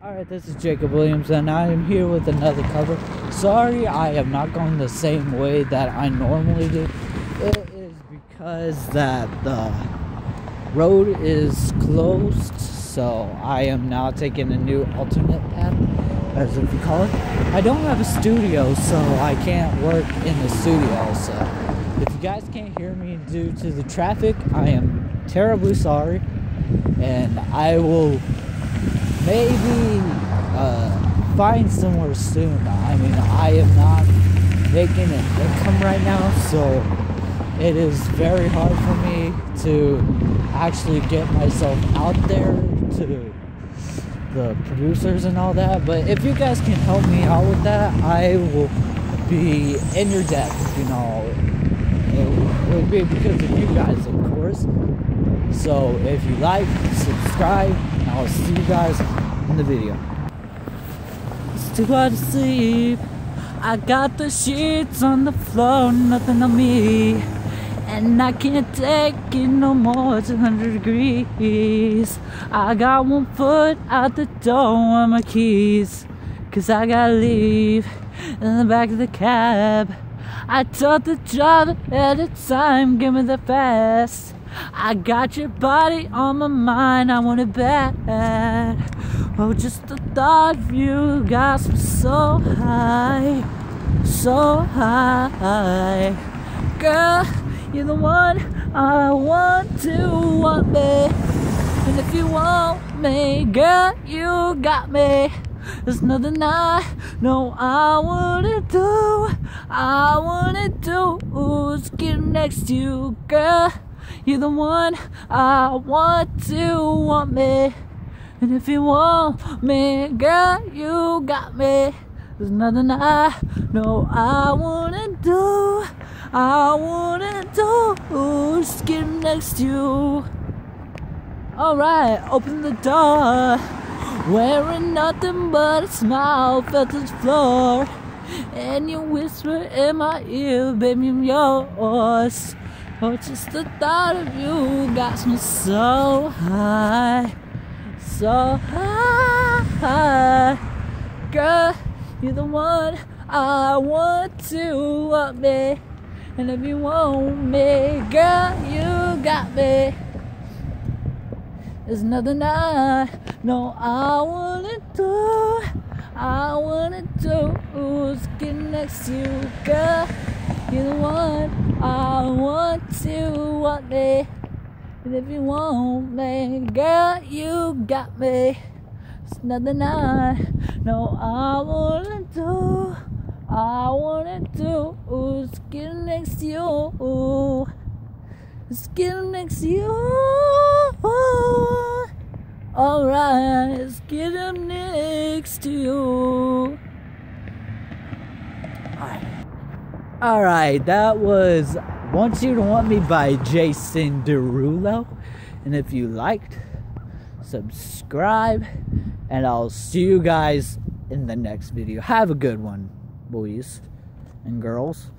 Alright, this is Jacob Williams, and I am here with another cover. Sorry, I am not going the same way that I normally do. It is because that the road is closed, so I am now taking a new alternate path, as if you call it. I don't have a studio, so I can't work in the studio, so if you guys can't hear me due to the traffic, I am terribly sorry, and I will maybe uh, find somewhere soon. I mean, I am not making an income right now, so it is very hard for me to actually get myself out there to the producers and all that. But if you guys can help me out with that, I will be in your debt. You know, it would be because of you guys, of course. So if you like, subscribe, and I'll see you guys in the video. It's too hard to sleep. I got the sheets on the floor, nothing on me. And I can't take it no more, it's 100 degrees. I got one foot out the door with my keys. Cause I gotta leave in the back of the cab. I told the driver at the time, give me the fast. I got your body on my mind, I want it bad. Oh, just the thought of you got me so high, so high. Girl, you're the one I want to want me. And if you want me, girl, you got me. There's nothing I know I wanna do. I wanna do is get next to you, girl. You're the one I want to want me. And if you want me, girl, you got me. There's nothing I know I wanna do. I wanna do Just get next to you. Alright, open the door. Wearing nothing but a smile, felt the floor. And you whisper in my ear, baby, I'm yours. Oh, just the thought of you got me so high, so high. Girl, you're the one I want to want me. And if you want me, girl, you got me. There's nothing I know I wanna do. I wanna do is get next to you, girl. You're the one I want to want me. And if you want me, girl, you got me. It's nothing I know I wanna do. I wanna do is get next to you. It's get next to you. Alright, let's get next to you. Alright. Alright, that was Want You to Want Me by Jason Derulo. And if you liked, subscribe, and I'll see you guys in the next video. Have a good one, boys and girls.